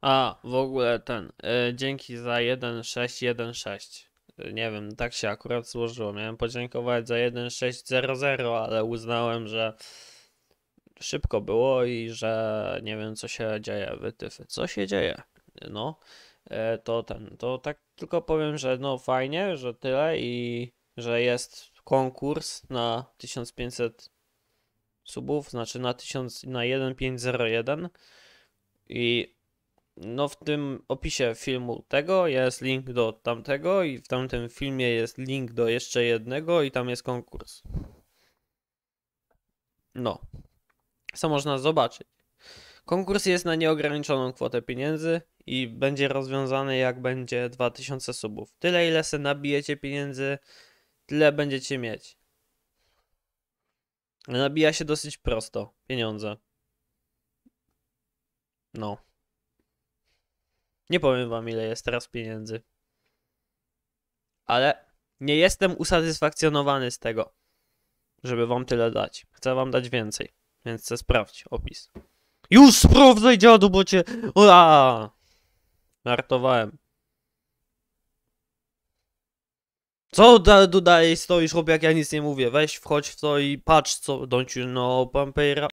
A, w ogóle ten. y, dzięki za 1616. Y, Nie wiem, tak się akurat złożyło. Miałem podziękować za 1600, ale uznałem, że szybko było i że nie wiem, co się dzieje. Wytyfy. Co się dzieje? No, e, to ten. To tak tylko powiem, że no fajnie, że tyle i że jest konkurs na 1500 subów, znaczy na 1000, na 1501 i no w tym opisie filmu tego jest link do tamtego i w tamtym filmie jest link do jeszcze jednego i tam jest konkurs. No. Co można zobaczyć? Konkurs jest na nieograniczoną kwotę pieniędzy i będzie rozwiązany jak będzie 2000 subów. Tyle ile se nabijecie pieniędzy, tyle będziecie mieć. Nabija się dosyć prosto. Pieniądze. No. Nie powiem wam, ile jest teraz pieniędzy. Ale nie jestem usatysfakcjonowany z tego, żeby wam tyle dać. Chcę wam dać więcej, więc chcę sprawdź opis. Już sprawdzaj, dziadu, bo cię... Ua! Żartowałem. Co da, tu dalej stoisz, chłop, jak ja nic nie mówię? Weź, wchodź w to i patrz, co... Don't you know, Pampera?